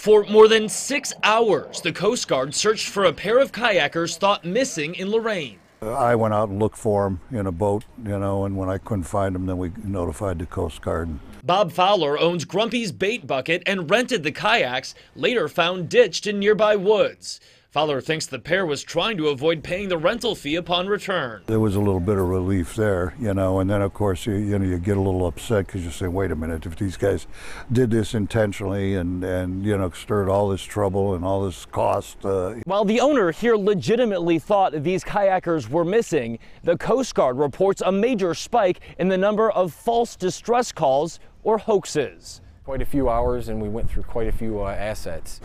For more than six hours, the Coast Guard searched for a pair of kayakers thought missing in Lorain. I went out and looked for them in a boat, you know, and when I couldn't find them, then we notified the Coast Guard. Bob Fowler owns Grumpy's Bait Bucket and rented the kayaks, later found ditched in nearby woods. Fowler thinks the pair was trying to avoid paying the rental fee upon return. There was a little bit of relief there, you know, and then of course you, you know you get a little upset because you say, wait a minute, if these guys did this intentionally and and you know stirred all this trouble and all this cost. Uh, While the owner here legitimately thought these kayakers were missing, the Coast Guard reports a major spike in the number of false distress calls or hoaxes. Quite a few hours, and we went through quite a few uh, assets.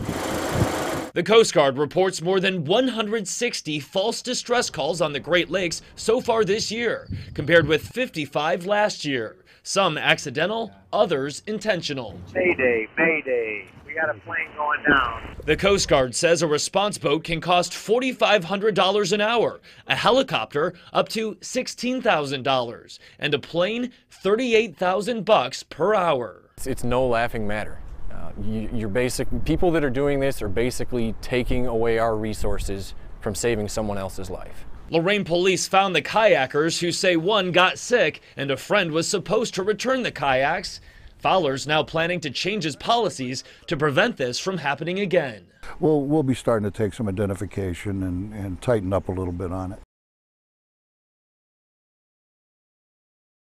The Coast Guard reports more than 160 false distress calls on the Great Lakes so far this year, compared with 55 last year. Some accidental, others intentional. Mayday, Mayday. We got a plane going down. The Coast Guard says a response boat can cost $4,500 an hour, a helicopter up to $16,000, and a plane 38,000 bucks per hour. It's, it's no laughing matter. Uh, you, you're basic people that are doing this are basically taking away our resources from saving someone else's life. Lorain police found the kayakers who say one got sick and a friend was supposed to return the kayaks. Fowler's now planning to change his policies to prevent this from happening again. we'll we'll be starting to take some identification and, and tighten up a little bit on it.